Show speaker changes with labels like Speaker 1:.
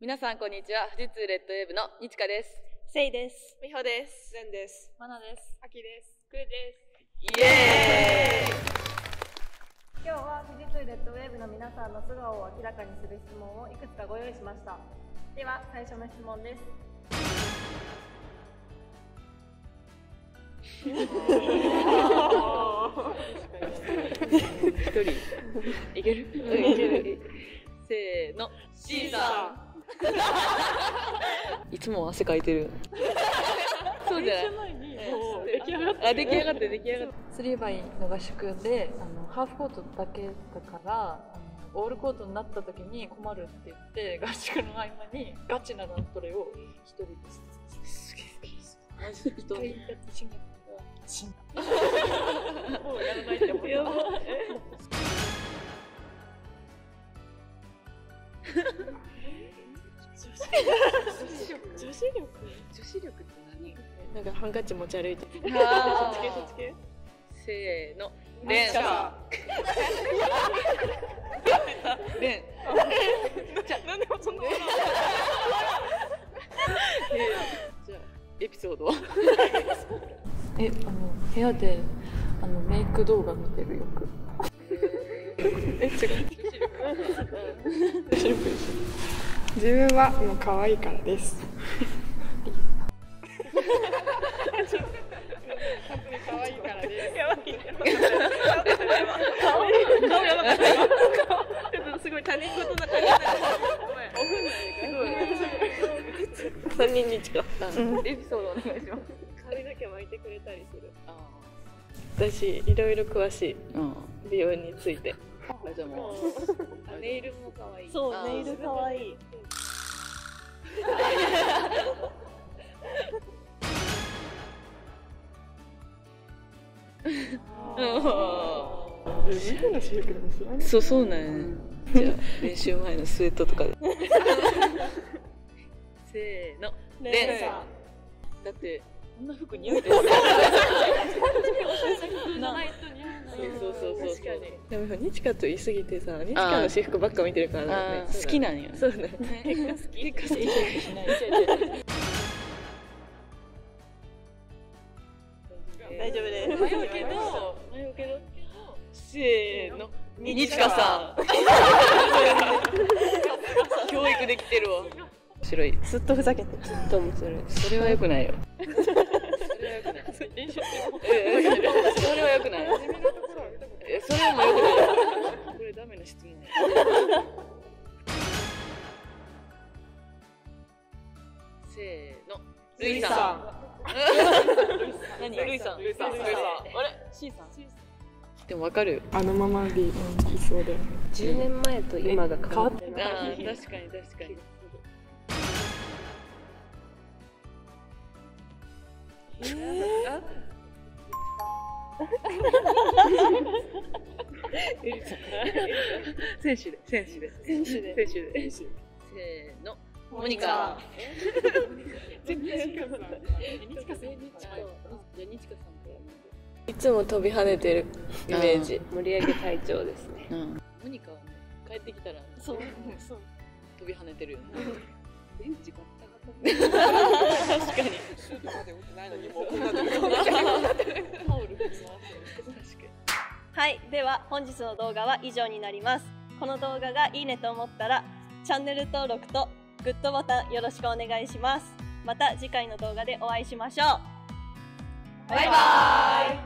Speaker 1: 皆さんこんにちは。富士通レッドウェーブのにちかです。
Speaker 2: せいです。
Speaker 3: みほです。
Speaker 4: ぜんです。
Speaker 2: まなです。
Speaker 3: あきです。くーです。
Speaker 1: イエ
Speaker 5: 今日は富士通レッドウェーブの皆さんの素顔を明らかにする質問をいくつかご用意しましたでは最初の質問です
Speaker 1: ー イ一人、いける？いける。せーの、シーさん。いつも汗かいてる。そうじゃない。
Speaker 3: 出来上がっ
Speaker 1: あ、出来上がって出来上がって。
Speaker 6: スリーバイの合宿であのハーフコートだけだからあのオールコートになった時に困るって言って合宿の合間にガチなラントレを一人で。すすげえ。マジ一回やってしまった死んだ もうやらないって思った
Speaker 3: 女子力。
Speaker 1: 女子力。って何
Speaker 3: なんかハンカチ持ち歩いて。そっち系そっち系
Speaker 1: せーの、レン。レン。
Speaker 3: なんでもそんなもの
Speaker 1: じゃ、エピソード
Speaker 6: えあの部屋であのメイク動画見てるよく
Speaker 3: え、違う女子力。自分はもう可愛いからです。可愛いからです。やばい。顔やばかった。ちょっとすごい他人事な感じ。三人に近った。
Speaker 1: エピソードお願いします。
Speaker 3: 髪の毛巻いてくれたりする。
Speaker 1: あ
Speaker 3: 私いろいろ詳しい。美容について。
Speaker 1: あじゃあもう、ネイルも可愛い。
Speaker 2: そう、ネイルかわい。
Speaker 1: そうそうなんやね。じゃあ練習前のスウェットとかで。せーの。レンさん。だってこんな服似合うてる。
Speaker 3: でもさ、ニチカと言いすぎてさ、ニチカの私服ばっか見てるから
Speaker 1: あ
Speaker 3: ね。
Speaker 1: ー好きなんや。
Speaker 3: そうね。
Speaker 1: 結果好き。結果好き。
Speaker 2: 大丈夫です。
Speaker 1: 迷うけど、迷うけど。せーの。にちかさん。教育できてるわ。白い。
Speaker 2: ずっとふざけてる。
Speaker 3: ともする。
Speaker 1: それは良くないよ。それは良くない。練習してそれは良くない。せーの。ルイさん。何？ルイさん。ルイさん。あれ ?C さん。でもわかる。
Speaker 3: あのままでいそうで。10年前と今が変わってる。
Speaker 1: あー確かに確かに。選手で選手で選手で選手でせーのモニカ全然違うニチカさんニチカじゃあニチカさんから
Speaker 3: いつも飛び跳ねてるイメージ。盛り上げ隊長ですね。
Speaker 1: うんモニカはね帰ってきたら
Speaker 2: そう、そう。
Speaker 1: 飛び跳ねてるよねベンチガッタガタ確かに
Speaker 4: シュートまで打ってないのにもうこんなとこ
Speaker 1: タオル確かに
Speaker 2: はい、では本日の動画は以上になります。この動画がいいねと思ったら、チャンネル登録とグッドボタンよろしくお願いします。また次回の動画でお会いしましょう。バイバーイ